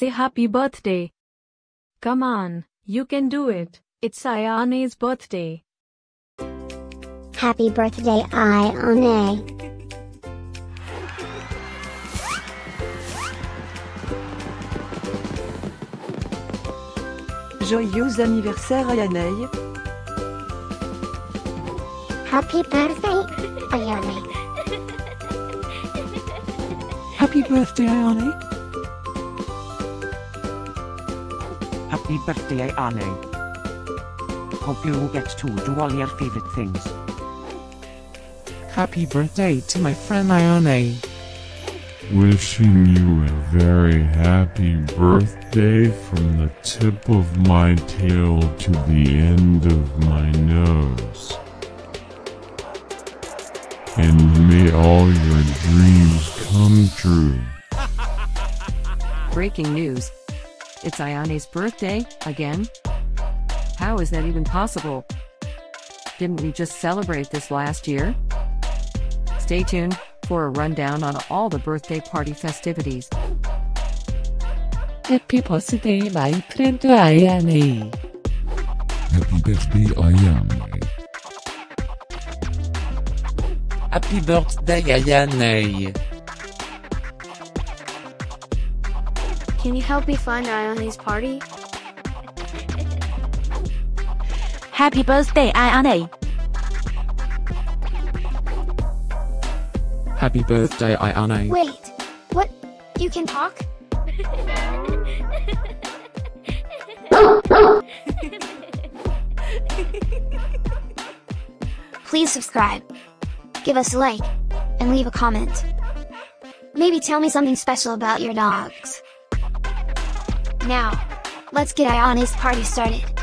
say happy birthday. Come on, you can do it. It's Ayane's birthday. Happy birthday, Ayane. Joyeux anniversaire Ayane. Happy birthday, Ayane. Happy birthday, Ayane. Happy birthday, Anne. Hope you get to do all your favorite things. Happy birthday to my friend Ayane. Wishing you a very happy birthday from the tip of my tail to the end of my nose. And may all your dreams come true. Breaking news. It's Ayane's birthday, again? How is that even possible? Didn't we just celebrate this last year? Stay tuned for a rundown on all the birthday party festivities. Happy birthday, my friend Ayane. Happy birthday, Ayane. Happy birthday, Ayane. Can you help me find Ayane's party? Happy birthday, Ayane. Happy birthday, Ayane. Wait, what? You can talk? Please subscribe, give us a like, and leave a comment. Maybe tell me something special about your dogs. Now, let's get Ayane's party started.